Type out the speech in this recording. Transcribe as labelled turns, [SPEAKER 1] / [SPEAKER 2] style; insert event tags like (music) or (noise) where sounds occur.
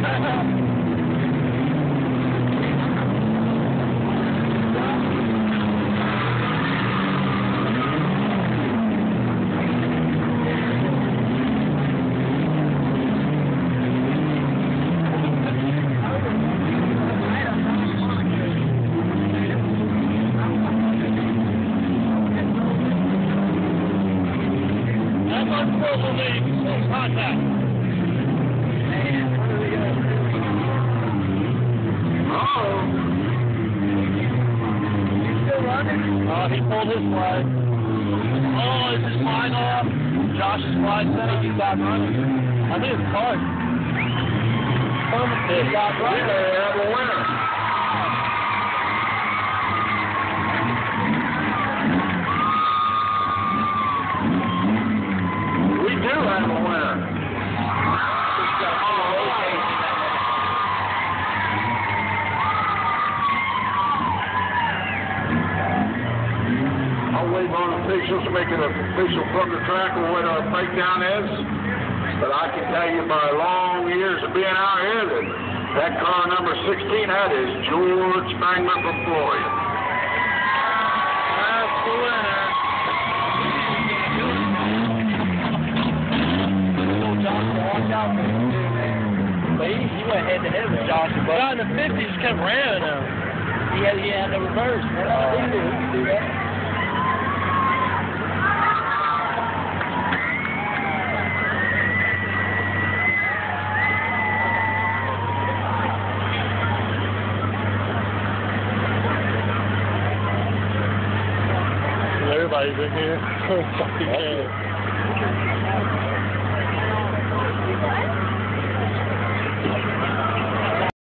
[SPEAKER 1] Verbal lead, contact. Uh, he pulled his flag. Oh, is his flag off? Josh's flag said he got running. I think it's card. He got running.
[SPEAKER 2] We have a winner. I'll on officials to make an official public track of what our breakdown is. But I can tell you by long years of being out here that that car number 16, that is George Spangler from Florida.
[SPEAKER 1] That's the winner. Josh, watch out for him, too, man. But he, he went head to head with Josh. But in the 50s, just kept ramming him. He had, he had no reverse. Man. He could do, he could do that. Everybody's in here. (laughs) Fucking